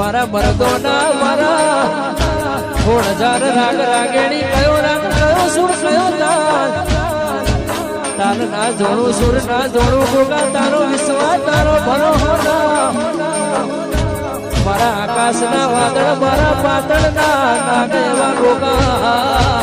મારા મરદોના મારા. થોડ હજાર રાગ રાગેણી કયો રાગ, કયો સુર, કયો તાલ. તાર ના જોણું સુર ના જોણું ગોગા, તારો વિશ્વા તારો ભરો હોના. મારા આકાશના વાદળ, મારા પાતળના નાગ એવા ગોગા.